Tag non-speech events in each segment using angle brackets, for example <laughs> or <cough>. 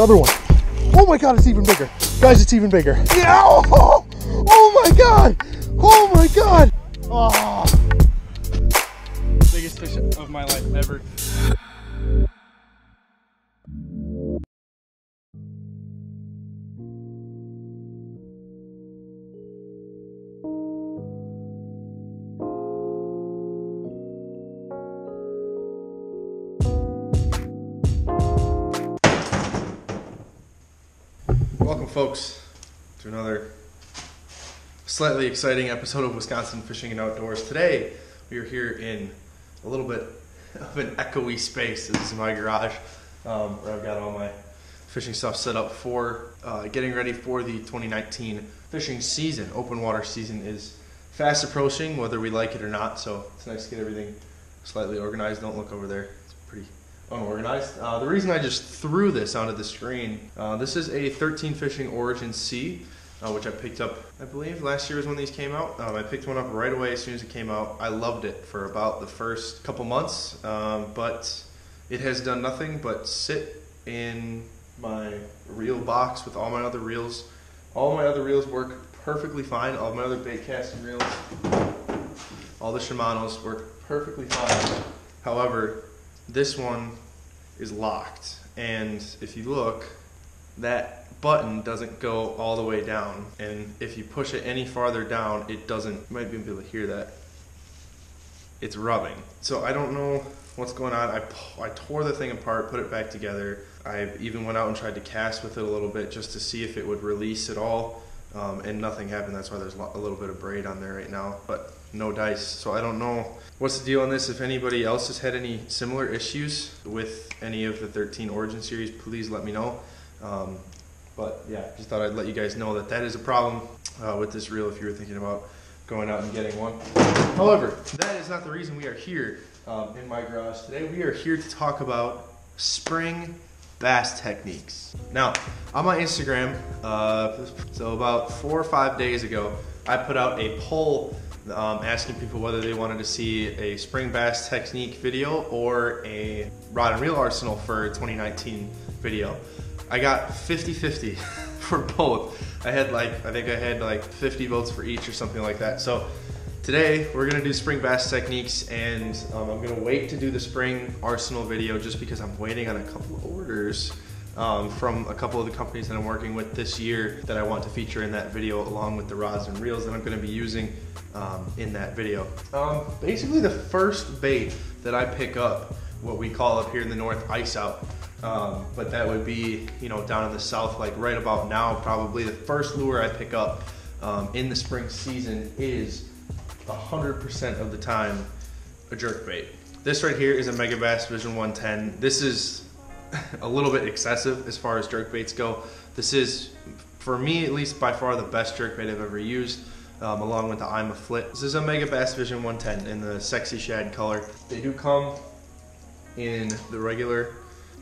Another one. Oh my god, it's even bigger. Guys, it's even bigger. Yeah! Oh, <laughs> oh my god! Oh my god! Oh. Biggest fish of my life ever. Folks, to another slightly exciting episode of Wisconsin Fishing and Outdoors. Today, we are here in a little bit of an echoey space. This is my garage um, where I've got all my fishing stuff set up for uh, getting ready for the 2019 fishing season. Open water season is fast approaching, whether we like it or not, so it's nice to get everything slightly organized. Don't look over there. It's pretty unorganized. Uh, the reason I just threw this onto the screen, uh, this is a 13 Fishing Origin C, uh, which I picked up, I believe last year was when these came out. Um, I picked one up right away as soon as it came out. I loved it for about the first couple months, um, but it has done nothing but sit in my reel box with all my other reels. All my other reels work perfectly fine. All my other bait casting reels, all the Shimano's work perfectly fine. However, this one is locked. And if you look that button doesn't go all the way down. And if you push it any farther down it doesn't you might be able to hear that. It's rubbing. So i don't know what's going on. I, I tore the thing apart put it back together. I even went out and tried to cast with it a little bit just to see if it would release at all. Um, and nothing happened. That's why there's a little bit of braid on there right now. But no dice. So i don't know what's the deal on this. If anybody else has had any similar issues with any of the 13 origin series please let me know. Um, but yeah just thought i'd let you guys know that that is a problem uh, with this reel if you were thinking about going out and getting one. However that is not the reason we are here um, in my garage today. We are here to talk about spring bass techniques. Now on my instagram uh, so about four or five days ago i put out a poll um, asking people whether they wanted to see a spring bass technique video or a rod and reel arsenal for 2019 video. I got 50-50 <laughs> for both. I had like, I think I had like 50 votes for each or something like that. So today we're gonna do spring bass techniques and um, I'm gonna wait to do the spring arsenal video just because I'm waiting on a couple of orders um, from a couple of the companies that I'm working with this year that I want to feature in that video along with the rods and reels that I'm going to be using um, in that video. Um, basically the first bait that I pick up, what we call up here in the north ice out, um, but that would be you know down in the south like right about now probably the first lure I pick up um, in the spring season is 100% of the time a jerk bait. This right here is a Megabass Vision 110. This is <laughs> a little bit excessive as far as jerk baits go. This is, for me at least, by far the best jerk bait I've ever used. Um, along with the Ima Flit. This is a Megabass Vision 110 in the sexy shad color. They do come in the regular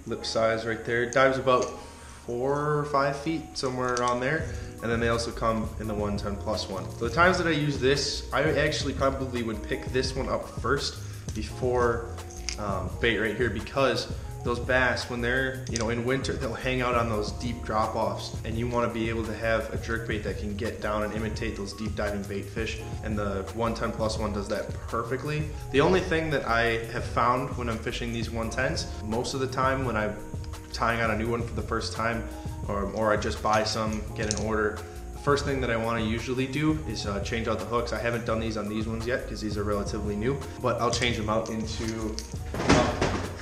lip size right there. Dives about four or five feet, somewhere around there. And then they also come in the 110 plus one. So the times that I use this, I actually probably would pick this one up first before um, bait right here because those bass, when they're, you know, in winter, they'll hang out on those deep drop offs and you want to be able to have a jerk bait that can get down and imitate those deep diving bait fish. And the 110 plus one does that perfectly. The only thing that I have found when I'm fishing these 110s, most of the time when I'm tying on a new one for the first time, or, or I just buy some, get an order, the first thing that I want to usually do is uh, change out the hooks. I haven't done these on these ones yet because these are relatively new, but I'll change them out into uh,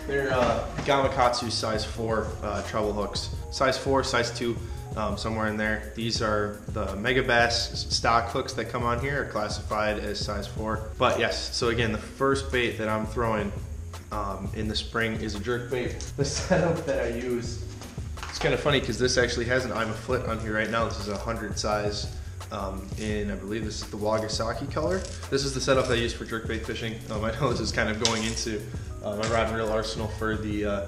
they're uh, Gamakatsu size 4 uh, treble hooks. Size 4, size 2, um, somewhere in there. These are the Megabass stock hooks that come on here are classified as size 4. But yes, so again, the first bait that I'm throwing um, in the spring is a jerk bait. <laughs> The setup that I use, it's kind of funny because this actually has an Ima on here right now. This is a 100 size um, in, I believe this is the Wagasaki color. This is the setup I use for jerkbait fishing. Um, I know this is kind of going into my rod and reel arsenal for the uh,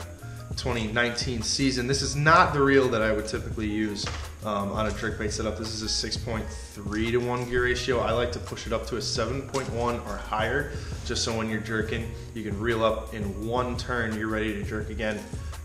2019 season. This is not the reel that I would typically use um, on a jerkbait setup. This is a 6.3 to 1 gear ratio. I like to push it up to a 7.1 or higher, just so when you're jerking, you can reel up in one turn, you're ready to jerk again.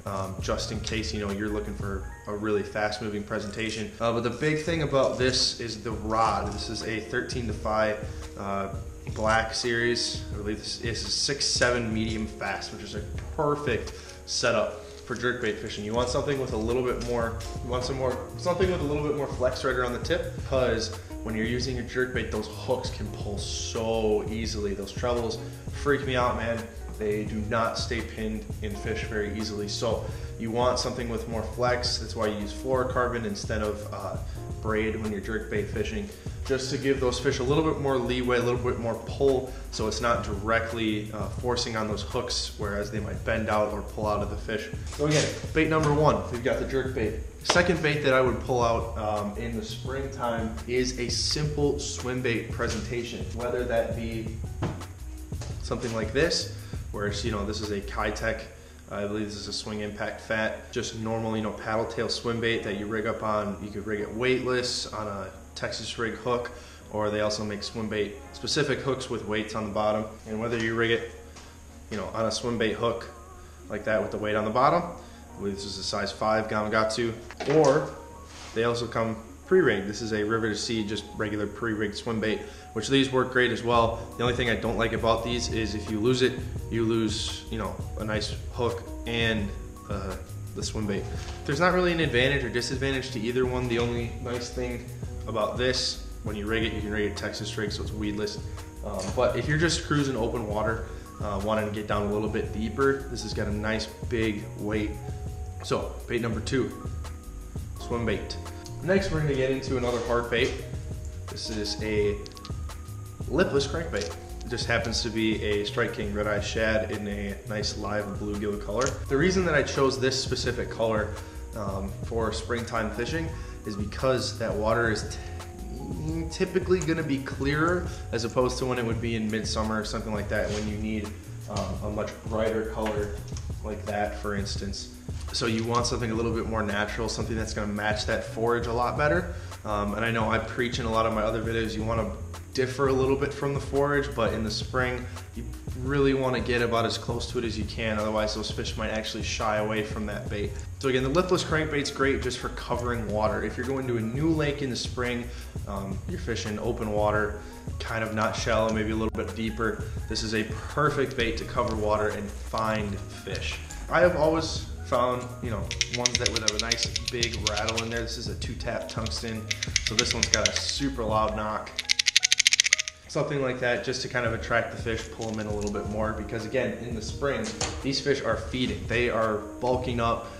um, just in case you know you're looking for a really fast moving presentation. Uh, but the big thing about this is the rod. This is a 13 to 5 uh, black series. I believe this is a 6-7 medium fast, which is a perfect setup for jerkbait fishing. You want something with a little bit more, you want some more, something with a little bit more flex right around the tip because when you're using a jerkbait, those hooks can pull so easily. Those trebles freak me out, man. They do not stay pinned in fish very easily. So you want something with more flex. That's why you use fluorocarbon instead of uh, braid when you're jerkbait fishing, just to give those fish a little bit more leeway, a little bit more pull, so it's not directly uh, forcing on those hooks, whereas they might bend out or pull out of the fish. So again, bait number one, we've got the jerkbait. Second bait that I would pull out um, in the springtime is a simple swim bait presentation, whether that be something like this, where it's, you know, this is a Keitech I believe this is a swing impact fat, just normal, you know, paddle tail swim bait that you rig up on. You could rig it weightless on a Texas rig hook, or they also make swim bait specific hooks with weights on the bottom. And whether you rig it, you know, on a swim bait hook like that with the weight on the bottom, I believe this is a size five Gamakatsu, or they also come pre-rigged. This is a River2Sea, just regular pre-rigged swim bait, which these work great as well. The only thing I don't like about these is if you lose it, you lose, you know, a nice hook and uh, the swim bait. There's not really an advantage or disadvantage to either one. The only nice thing about this, when you rig it, you can rig it Texas rig, so it's weedless. Um, but if you're just cruising open water, uh, wanting to get down a little bit deeper, this has got a nice big weight. So bait number two, swim bait. Next, we're gonna get into another hard bait. This is a lipless crankbait. It just happens to be a Strike King Red Eye Shad in a nice live bluegill color. The reason that I chose this specific color um, for springtime fishing is because that water is typically gonna be clearer as opposed to when it would be in midsummer or something like that when you need um, a much brighter color like that for instance. So you want something a little bit more natural, something that's gonna match that forage a lot better. Um, and I know I preach in a lot of my other videos, you wanna differ a little bit from the forage, but in the spring, you really wanna get about as close to it as you can, otherwise those fish might actually shy away from that bait. So again, the lipless crankbait's great just for covering water. If you're going to a new lake in the spring, um, you're fishing open water, kind of not shallow, maybe a little bit deeper, this is a perfect bait to cover water and find fish. I have always found, you know, ones that would have a nice big rattle in there. This is a two tap tungsten. So this one's got a super loud knock. Something like that just to kind of attract the fish, pull them in a little bit more because again, in the spring, these fish are feeding. They are bulking up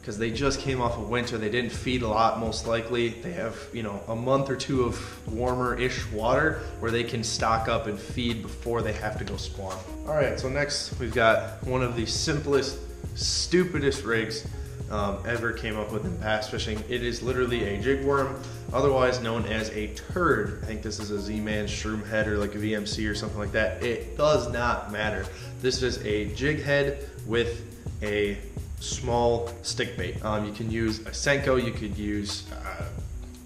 because they just came off of winter. They didn't feed a lot, most likely. They have, you know, a month or two of warmer-ish water where they can stock up and feed before they have to go spawn. All right, so next we've got one of the simplest stupidest rigs um, ever came up with in bass fishing. It is literally a jig worm, otherwise known as a turd. I think this is a Z-Man shroom head or like a VMC or something like that. It does not matter. This is a jig head with a small stick bait. Um, you can use a Senko, you could use uh,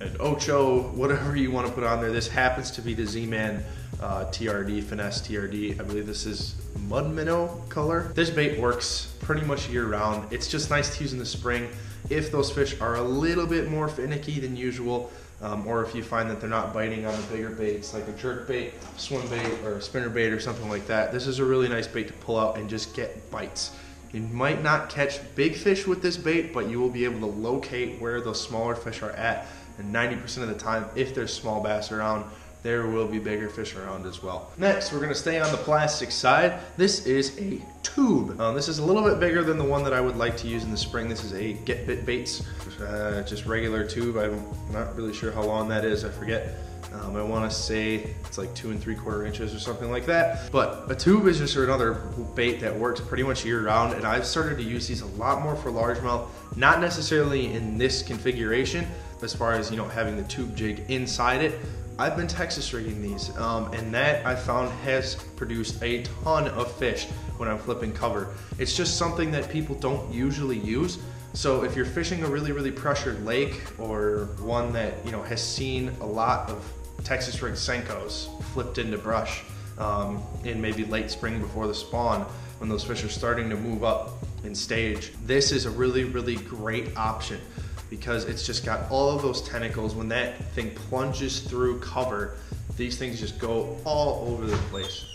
an Ocho, whatever you want to put on there. This happens to be the Z-Man uh, TRD, Finesse TRD. I believe this is mud minnow color. This bait works pretty much year round. It's just nice to use in the spring if those fish are a little bit more finicky than usual. Um, or if you find that they're not biting on the bigger baits like a jerk bait, swim bait, or a spinner bait or something like that. This is a really nice bait to pull out and just get bites. You might not catch big fish with this bait, but you will be able to locate where those smaller fish are at. And 90% of the time, if there's small bass around, there will be bigger fish around as well. Next, we're gonna stay on the plastic side. This is a tube. Um, this is a little bit bigger than the one that I would like to use in the spring. This is a Get Bit Baits, uh, just regular tube. I'm not really sure how long that is, I forget. Um, I want to say it's like two and three quarter inches or something like that. But a tube is just another bait that works pretty much year round. And I've started to use these a lot more for largemouth, not necessarily in this configuration, as far as, you know, having the tube jig inside it, I've been Texas rigging these, um, and that I found has produced a ton of fish when I'm flipping cover. It's just something that people don't usually use. So if you're fishing a really, really pressured lake or one that you know has seen a lot of Texas rig Senkos flipped into brush um, in maybe late spring before the spawn, when those fish are starting to move up in stage, this is a really, really great option because it's just got all of those tentacles. When that thing plunges through cover, these things just go all over the place.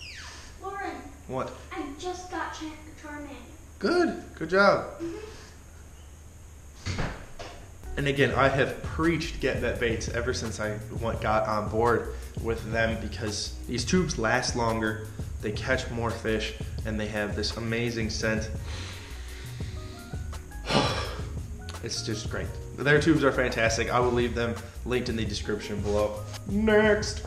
Lauren, What? I just got Char- Charmander. Good. Good job. Mm-hmm. And again, I have preached Get Bit Baits ever since I went, got on board with them because these tubes last longer, they catch more fish, and they have this amazing scent. <sighs> It's just great. Their tubes are fantastic. I will leave them linked in the description below. Next.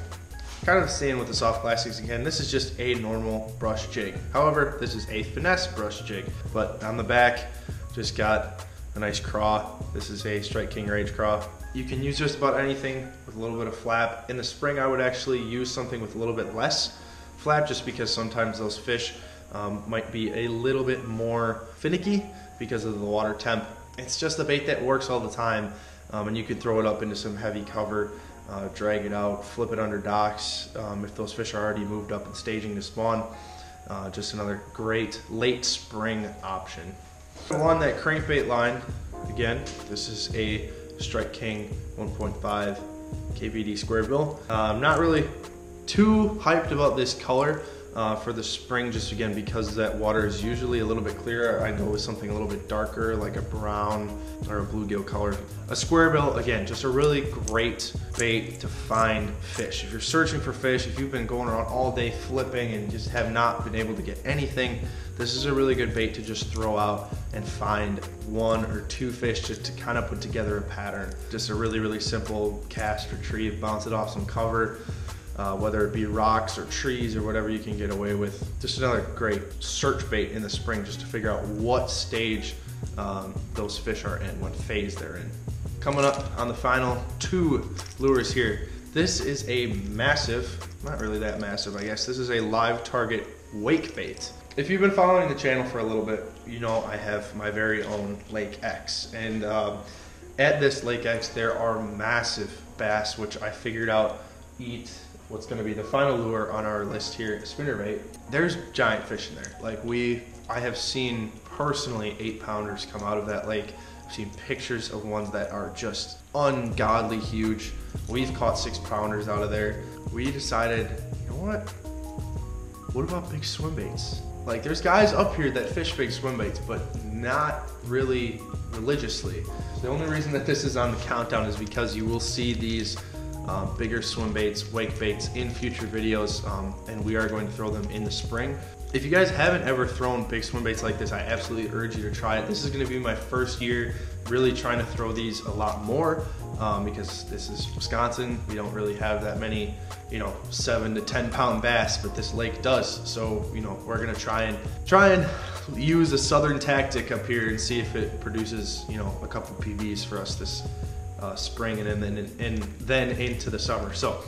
Kind of staying with the soft plastics again, this is just a normal brush jig. However, this is a finesse brush jig, but on the back, just got a nice craw. This is a Strike King Rage craw. You can use just about anything with a little bit of flap. In the spring, I would actually use something with a little bit less flap just because sometimes those fish um, might be a little bit more finicky because of the water temp. It's just a bait that works all the time um, and you can throw it up into some heavy cover, uh, drag it out, flip it under docks um, if those fish are already moved up and staging to spawn. Uh, just another great late spring option. Along that crankbait line, again, this is a Strike King 1.5 KVD square bill. Uh, I'm not really too hyped about this color uh, for the spring just again because that water is usually a little bit clearer. I go with something a little bit darker like a brown or a bluegill color. A square bill, again, just a really great bait to find fish. If you're searching for fish, if you've been going around all day flipping and just have not been able to get anything, this is a really good bait to just throw out and find one or two fish just to kind of put together a pattern. Just a really, really simple cast, retrieve, bounce it off some cover, uh, whether it be rocks or trees or whatever you can get away with. Just another great search bait in the spring just to figure out what stage um, those fish are in, what phase they're in. Coming up on the final two lures here. This is a massive, not really that massive, I guess. This is a live target wake bait. If you've been following the channel for a little bit, you know I have my very own Lake X. And um, at this Lake X, there are massive bass, which I figured out eat what's going to be the final lure on our list here, at spinnerbait. There's giant fish in there. Like we, I have seen personally eight pounders come out of that lake. I've seen pictures of ones that are just ungodly huge. We've caught six pounders out of there. We decided, you know what? What about big swim baits? Like there's guys up here that fish big swim baits, but not really religiously. The only reason that this is on the countdown is because you will see these um, bigger swim baits, wake baits in future videos, um, and we are going to throw them in the spring. If you guys haven't ever thrown big swim baits like this, I absolutely urge you to try it. This is gonna be my first year really trying to throw these a lot more um, because this is Wisconsin. We don't really have that many, you know, seven to 10 pound bass, but this lake does. So, you know, we're gonna try and try and use a southern tactic up here and see if it produces, you know, a couple PBs for us this uh, spring and then and, then into the summer. So,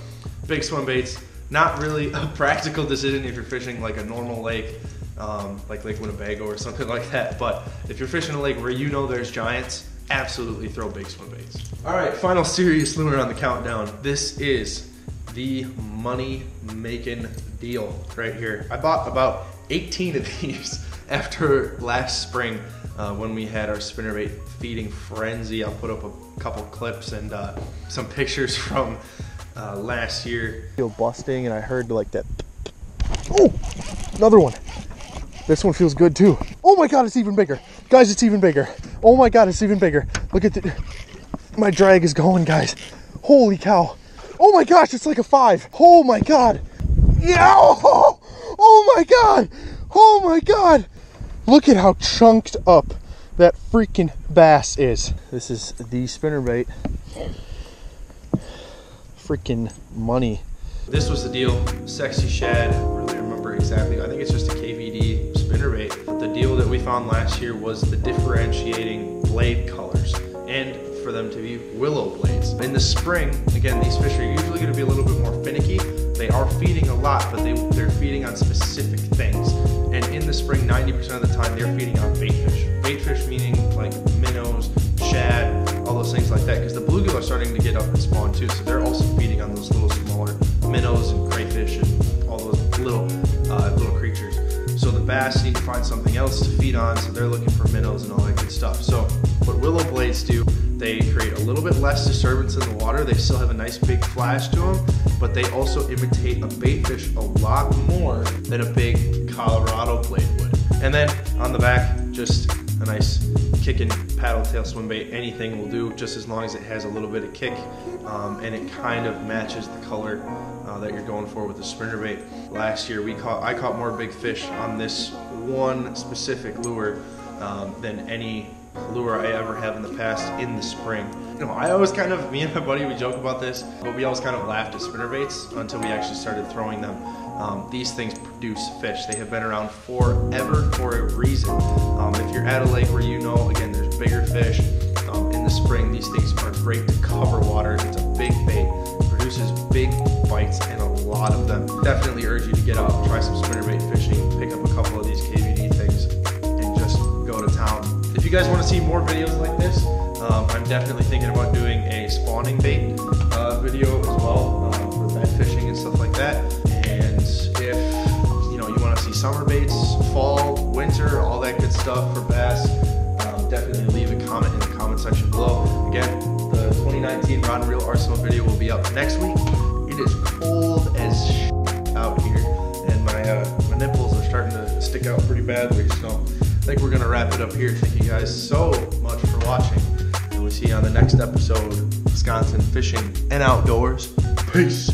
big swim baits, not really a <laughs> practical decision if you're fishing like a normal lake, um, like Lake Winnebago or something <laughs> like that. But if you're fishing a lake where you know there's giants, absolutely throw big swim baits. All right, final serious lure on the countdown. This is the money making deal right here. I bought about 18 of <laughs> these after last spring uh, when we had our spinnerbait feeding frenzy. I'll put up a couple clips and uh, some pictures <laughs> from uh, last year. Feel busting, and I heard like that. Oh, another one. This one feels good too. Oh my god, it's even bigger. Guys, it's even bigger. Oh my god, it's even bigger. Look at the. My drag is going, guys. Holy cow. Oh my gosh, it's like a five. Oh my god. Yeah. Oh, <laughs> oh my god. Oh my god. Look at how chunked up that freaking bass is. This is the spinnerbait. Freaking money. This was the deal. Sexy shad. I don't really remember exactly. I think it's just a KVD spinnerbait. But the deal that we found last year was the differentiating blade colors and for them to be willow blades. In the spring, again, these fish are usually going to be a little bit more finicky. They are feeding a lot, but they, they're feeding on specific things. Spring, 90% of the time, they're feeding on bait fish. Bait fish meaning like minnows, shad, all those things like that. Because the bluegill are starting to get up and spawn too, so they're also feeding on those little smaller minnows and crayfish and all those little uh, little creatures. So the bass need to find something else to feed on, so they're looking for minnows and all that good stuff. So what willow blades do, they create a little bit less disturbance in the water. They still have a nice big flash to them, but they also imitate a bait fish a lot more than a big Colorado blade. And then on the back, just a nice kicking paddle tail swim bait. Anything will do, just as long as it has a little bit of kick um, and it kind of matches the color uh, that you're going for with the spinner bait. Last year, we caught I caught more big fish on this one specific lure um, than any lure I ever have in the past in the spring. You know, I always kind of, me and my buddy, we joke about this, but we always kind of laughed at spinner baits until we actually started throwing them. Um, these things produce fish. They have been around forever for a reason. Um, if you're at a lake where you know, again, there's bigger fish um, in the spring, these things are great to cover water. It's a big bait, produces big bites and a lot of them. Definitely urge you to get out, try some spinnerbait fishing, pick up a couple of these KVD things, and just go to town. If you guys want to see more videos like this, um, I'm definitely thinking about doing a spawning bait uh, video as well um, for bed fishing and stuff like that. Summer baits, fall, winter, all that good stuff for bass, um, definitely leave a comment in the comment section below. Again, the 2019 Rod and Reel Arsenal video will be up next week. It is cold as out here, and my uh, my nipples are starting to stick out pretty badly. So I think we're gonna wrap it up here. Thank you guys so much for watching, and we'll see you on the next episode, Wisconsin Fishing and Outdoors. Peace.